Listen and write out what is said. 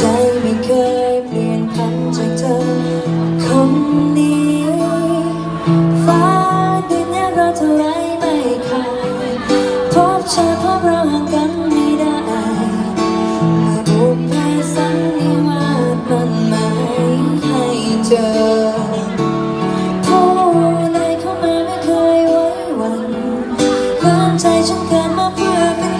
ใจไม่เคยเปลี่ยนพันจากเธอคนนี้ฟ้าดินแอบเราเท่าไรไม่ขาดพบเธอพบเราห่างกันไม่ได้เมื่อบุกไปสัญนิวาสมันไม่ให้เจอใจฉันเกิดมาเพื่อเป็น